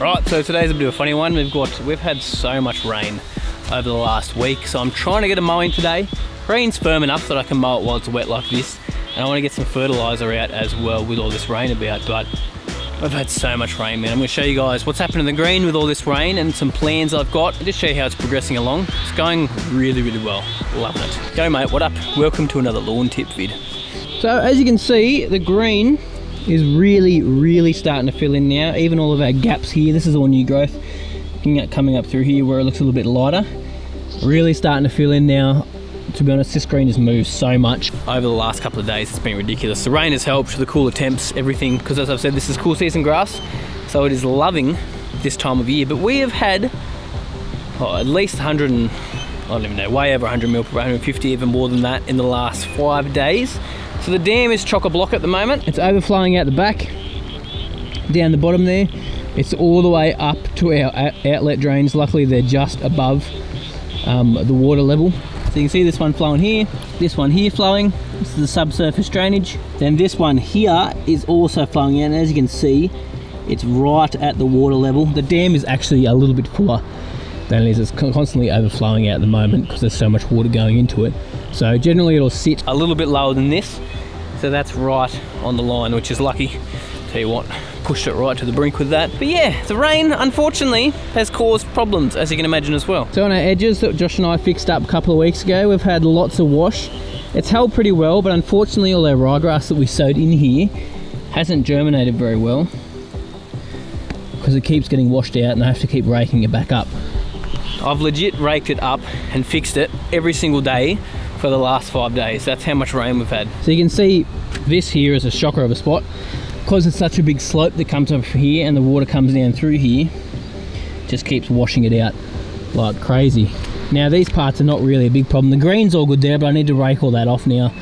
Right, so today's a bit of a funny one. We've got we've had so much rain over the last week, so I'm trying to get a mowing today. Rain's firm enough that I can mow it while it's wet like this, and I want to get some fertilizer out as well with all this rain about. But I've had so much rain, man. I'm going to show you guys what's happened in the green with all this rain and some plans I've got. I'll just show you how it's progressing along. It's going really, really well. Loving it. Go, mate. What up? Welcome to another lawn tip vid. So as you can see, the green is really, really starting to fill in now. Even all of our gaps here, this is all new growth. Looking at coming up through here where it looks a little bit lighter. Really starting to fill in now. To be honest, this green has moved so much. Over the last couple of days, it's been ridiculous. The rain has helped, the cooler temps, everything, because as I've said, this is cool season grass, so it is loving this time of year. But we have had oh, at least 100 and, I don't even know, way over 100 mil per 150, even more than that in the last five days. So the dam is chock-a-block at the moment. It's overflowing out the back, down the bottom there. It's all the way up to our outlet drains. Luckily, they're just above um, the water level. So you can see this one flowing here, this one here flowing. This is the subsurface drainage. Then this one here is also flowing out. And as you can see, it's right at the water level. The dam is actually a little bit fuller than it is. It's constantly overflowing out at the moment because there's so much water going into it. So generally it'll sit a little bit lower than this. So that's right on the line, which is lucky. Tell you what, pushed it right to the brink with that. But yeah, the rain, unfortunately, has caused problems, as you can imagine as well. So on our edges that Josh and I fixed up a couple of weeks ago, we've had lots of wash. It's held pretty well, but unfortunately all our ryegrass that we sowed in here hasn't germinated very well because it keeps getting washed out and I have to keep raking it back up. I've legit raked it up and fixed it every single day for the last five days. That's how much rain we've had. So you can see this here is a shocker of a spot. Because it's such a big slope that comes up here and the water comes down through here just keeps washing it out like crazy. Now these parts are not really a big problem. The green's all good there but I need to rake all that off now.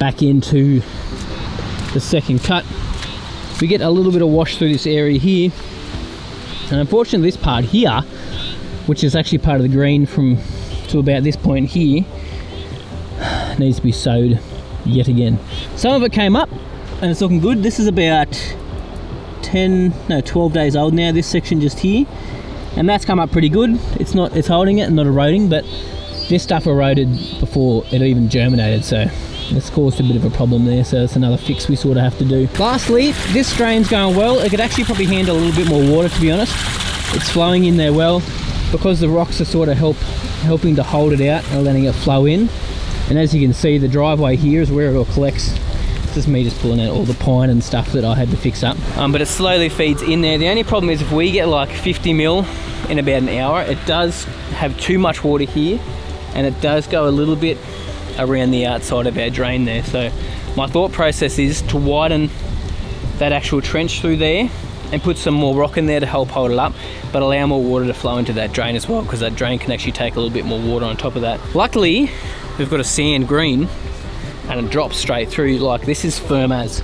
Back into the second cut. We get a little bit of wash through this area here. And unfortunately this part here which is actually part of the green from to about this point here needs to be sowed yet again some of it came up and it's looking good. This is about 10, no, 12 days old now, this section just here. And that's come up pretty good. It's not, it's holding it and not eroding, but this stuff eroded before it even germinated, so it's caused a bit of a problem there, so it's another fix we sort of have to do. Lastly, this drain's going well. It could actually probably handle a little bit more water, to be honest. It's flowing in there well. Because the rocks are sort of help, helping to hold it out and letting it flow in. And as you can see, the driveway here is where it all collects just me just pulling out all the pine and stuff that I had to fix up. Um, but it slowly feeds in there. The only problem is if we get like 50 mil in about an hour, it does have too much water here and it does go a little bit around the outside of our drain there. So my thought process is to widen that actual trench through there and put some more rock in there to help hold it up but allow more water to flow into that drain as well because that drain can actually take a little bit more water on top of that. Luckily we've got a sand green and it drops straight through like this is firm as.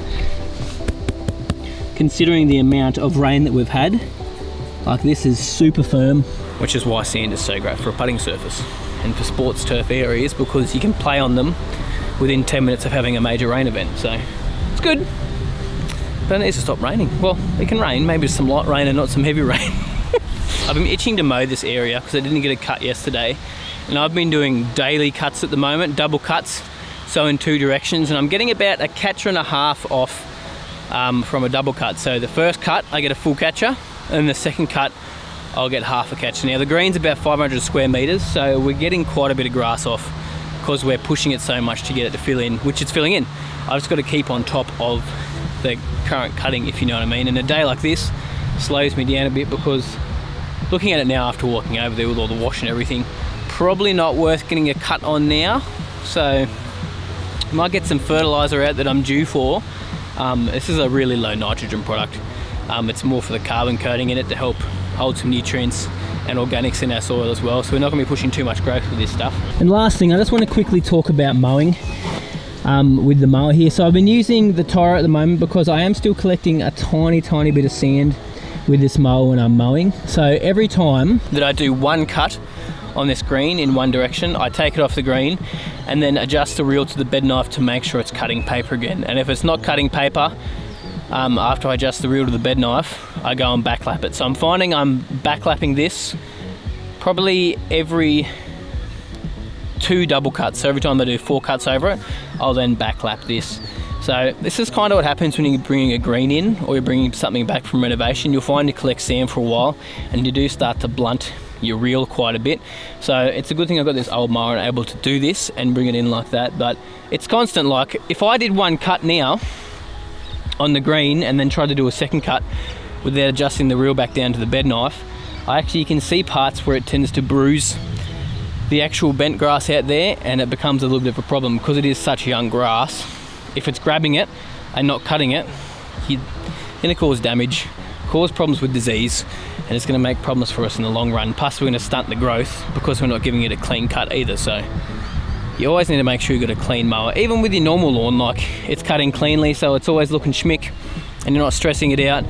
Considering the amount of rain that we've had like this is super firm. Which is why sand is so great for a putting surface and for sports turf areas because you can play on them within 10 minutes of having a major rain event. So it's good. But it needs to stop raining. Well it can rain maybe some light rain and not some heavy rain. I've been itching to mow this area because I didn't get a cut yesterday and I've been doing daily cuts at the moment double cuts so in two directions. And I'm getting about a catcher and a half off um, from a double cut. So the first cut I get a full catcher and the second cut I'll get half a catcher. Now the green's about 500 square meters so we're getting quite a bit of grass off because we're pushing it so much to get it to fill in which it's filling in. I've just got to keep on top of the current cutting if you know what I mean. And a day like this slows me down a bit because looking at it now after walking over there with all the wash and everything probably not worth getting a cut on now so might get some fertilizer out that I'm due for. Um, this is a really low nitrogen product. Um, it's more for the carbon coating in it to help hold some nutrients and organics in our soil as well. So we're not going to be pushing too much growth with this stuff. And last thing, I just want to quickly talk about mowing um, with the mower here. So I've been using the Tyro at the moment because I am still collecting a tiny, tiny bit of sand with this mower when I'm mowing. So every time that I do one cut on this green in one direction, I take it off the green and then adjust the reel to the bed knife to make sure it's cutting paper again. And if it's not cutting paper, um, after I adjust the reel to the bed knife, I go and backlap it. So I'm finding I'm backlapping this probably every two double cuts. So every time I do four cuts over it, I'll then backlap this. So this is kind of what happens when you're bringing a green in or you're bringing something back from renovation. You'll find you collect sand for a while and you do start to blunt your reel quite a bit. So it's a good thing I've got this old mower able to do this and bring it in like that. But it's constant. Like if I did one cut now on the green and then try to do a second cut without adjusting the reel back down to the bed knife, I actually can see parts where it tends to bruise the actual bent grass out there and it becomes a little bit of a problem because it is such young grass. If it's grabbing it and not cutting it, you're to cause damage, cause problems with disease, and it's going to make problems for us in the long run. Plus, we're going to stunt the growth because we're not giving it a clean cut either. So, you always need to make sure you've got a clean mower. Even with your normal lawn, like it's cutting cleanly, so it's always looking schmick and you're not stressing it out.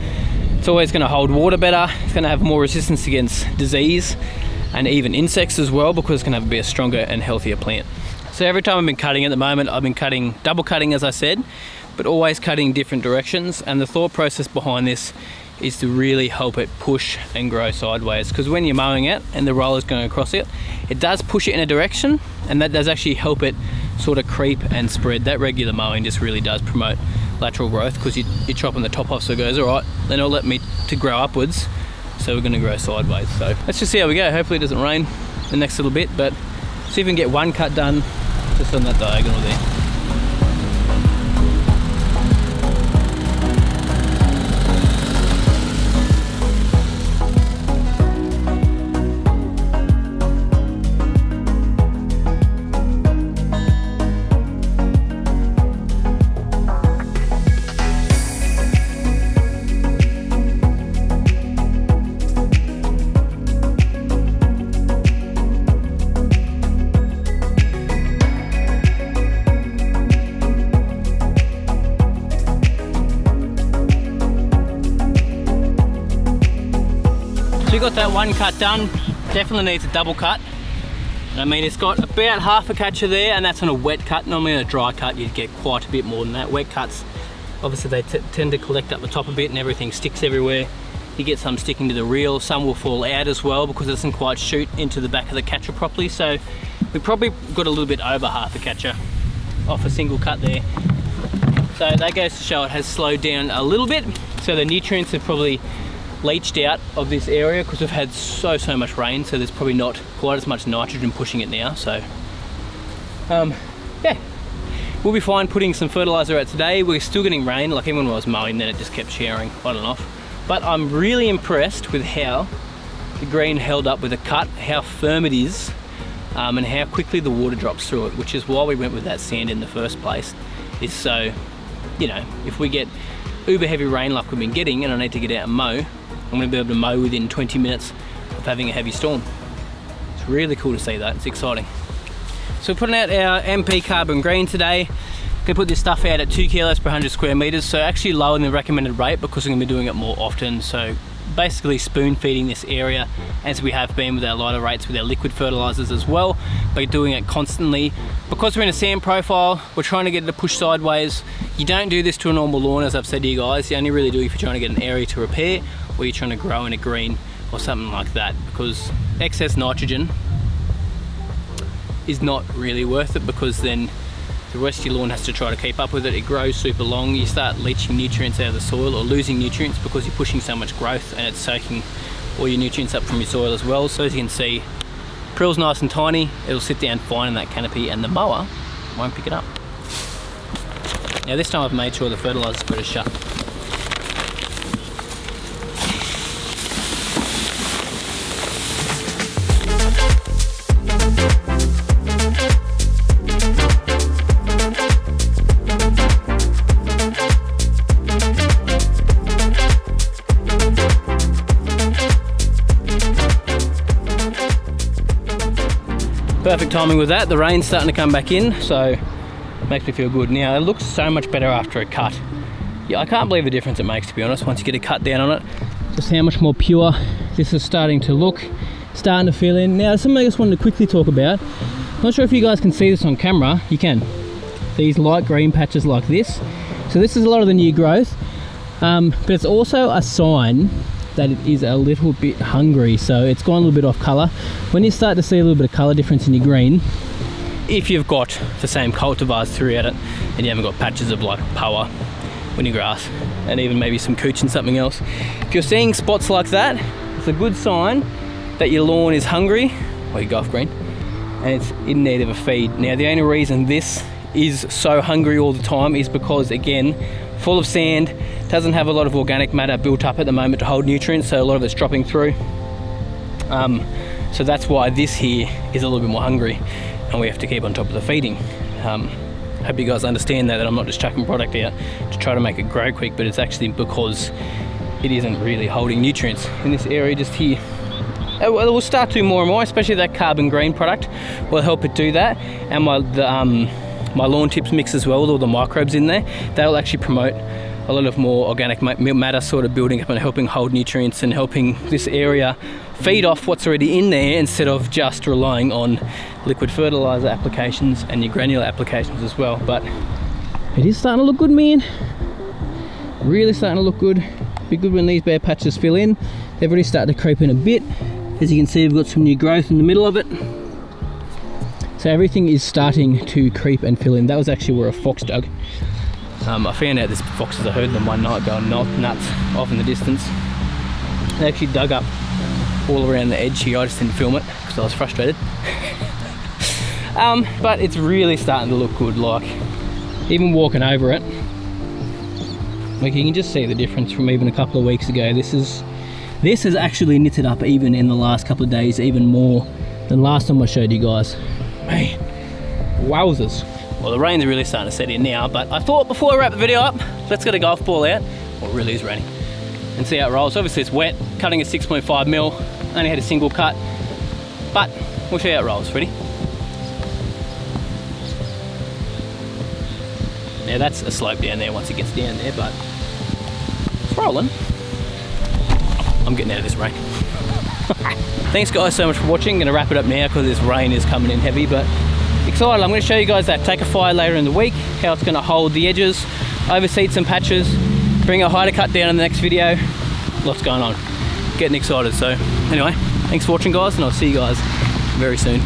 It's always going to hold water better, it's going to have more resistance against disease and even insects as well because it's going to be a stronger and healthier plant. So every time I've been cutting at the moment, I've been cutting, double cutting as I said, but always cutting different directions. And the thought process behind this is to really help it push and grow sideways because when you're mowing it and the roller's going across it, it does push it in a direction and that does actually help it sort of creep and spread. That regular mowing just really does promote lateral growth because you, you're chopping the top off so it goes, all right, then it'll let me to grow upwards. So we're gonna grow sideways. So let's just see how we go. Hopefully it doesn't rain the next little bit, but see if we can get one cut done just on that diagonal there. Got that one cut done. Definitely needs a double cut. I mean, it's got about half a catcher there, and that's on a wet cut. Normally on a dry cut, you'd get quite a bit more than that. Wet cuts, obviously they tend to collect up the top a bit and everything sticks everywhere. You get some sticking to the reel, some will fall out as well because it doesn't quite shoot into the back of the catcher properly. So we probably got a little bit over half a catcher off a single cut there. So that goes to show it has slowed down a little bit. So the nutrients have probably leached out of this area because we've had so, so much rain. So there's probably not quite as much nitrogen pushing it now. So um, yeah, we'll be fine putting some fertilizer out today. We're still getting rain, like even when I was mowing, then it just kept showering on and off. But I'm really impressed with how the green held up with a cut, how firm it is, um, and how quickly the water drops through it, which is why we went with that sand in the first place. Is so, you know, if we get uber heavy rain like we've been getting and I need to get out and mow, I'm to be able to mow within 20 minutes of having a heavy storm. It's really cool to see that, it's exciting. So we're putting out our MP Carbon Green today. To put this stuff out at 2 kilos per 100 square meters, so actually lower than the recommended rate because we're to be doing it more often. So basically spoon feeding this area as we have been with our lighter rates with our liquid fertilizers as well by doing it constantly because we're in a sand profile we're trying to get it to push sideways you don't do this to a normal lawn as I've said to you guys you only really do if you're trying to get an area to repair or you're trying to grow in a green or something like that because excess nitrogen is not really worth it because then the rest of your lawn has to try to keep up with it. It grows super long. You start leaching nutrients out of the soil or losing nutrients because you're pushing so much growth and it's soaking all your nutrients up from your soil as well. So as you can see, prill's nice and tiny. It'll sit down fine in that canopy and the mower won't pick it up. Now this time I've made sure the fertilizer's got it shut. Timing with that. The rain's starting to come back in, so makes me feel good. Now, it looks so much better after a cut. Yeah, I can't believe the difference it makes, to be honest, once you get a cut down on it. Just how much more pure this is starting to look, starting to feel in. Now, something I just wanted to quickly talk about. I'm not sure if you guys can see this on camera. You can. These light green patches like this. So this is a lot of the new growth. Um, but it's also a sign that it is a little bit hungry. So it's gone a little bit off color when you start to see a little bit of color difference in your green if you've got the same cultivars throughout it and you haven't got patches of like poa winter grass and even maybe some cooch and something else if you're seeing spots like that it's a good sign that your lawn is hungry or your golf green and it's in need of a feed. Now the only reason this is so hungry all the time is because again full of sand doesn't have a lot of organic matter built up at the moment to hold nutrients so a lot of it's dropping through. Um, so that's why this here is a little bit more hungry and we have to keep on top of the feeding. Um, hope you guys understand that, that I'm not just chucking product out to try to make it grow quick but it's actually because it isn't really holding nutrients in this area just here. It will start to more and more especially that carbon green product will help it do that. And my the, um, my lawn tips mix as well with all the microbes in there. They'll actually promote a lot of more organic matter sort of building up and helping hold nutrients and helping this area feed off what's already in there instead of just relying on liquid fertilizer applications and your granular applications as well. But it is starting to look good man. Really starting to look good. Be good when these bare patches fill in. They've already started to creep in a bit. As you can see we've got some new growth in the middle of it. So everything is starting to creep and fill in. That was actually where a fox dug. Um, I found out this foxes, I heard them one night going nuts off in the distance. They actually dug up all around the edge here. I just didn't film it because I was frustrated. um, but it's really starting to look good. Like, even walking over it, like you can just see the difference from even a couple of weeks ago. This is, this has actually knitted up even in the last couple of days, even more than last time I showed you guys. Man, wowzers. Well, the rain's really starting to set in now, but I thought before I wrap the video up, let's get a golf ball out. Well, it really is raining. And see how it rolls. Obviously it's wet, cutting a 6.5 mil. Only had a single cut, but we'll you how it rolls. Ready? Now that's a slope down there once it gets down there, but it's rolling. I'm getting out of this rain. Thanks guys so much for watching. Gonna wrap it up now because this rain is coming in heavy, but excited. I'm gonna show you guys that take a fire later in the week, how it's gonna hold the edges, overseed some patches, bring a Hyder cut down in the next video. Lots going on. Getting excited. So anyway, thanks for watching guys and I'll see you guys very soon.